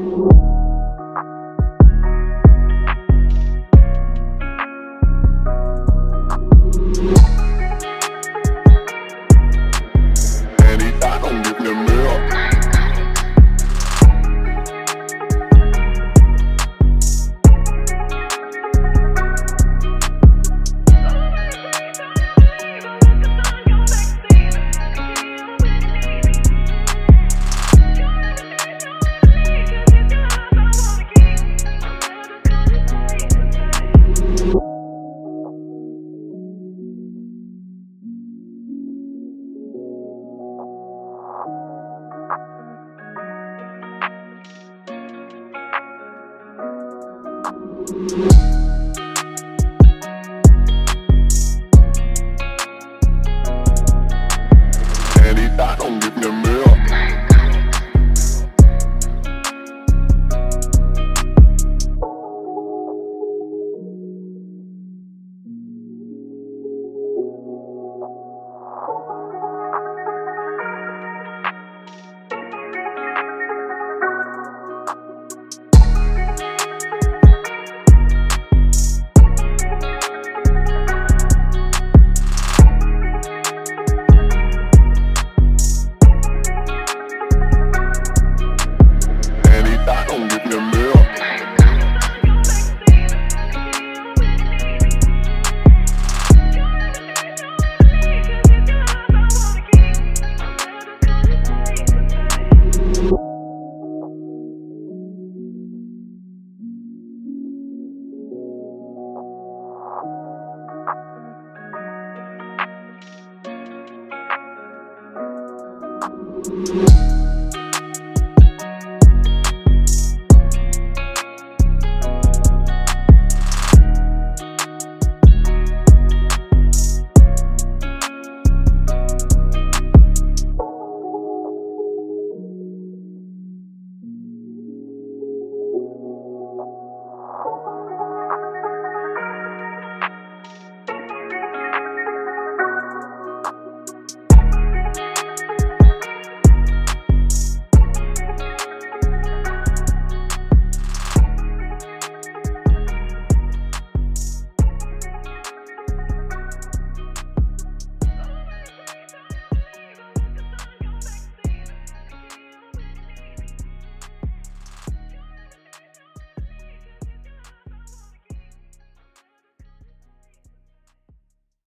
Anytime, don't give me Música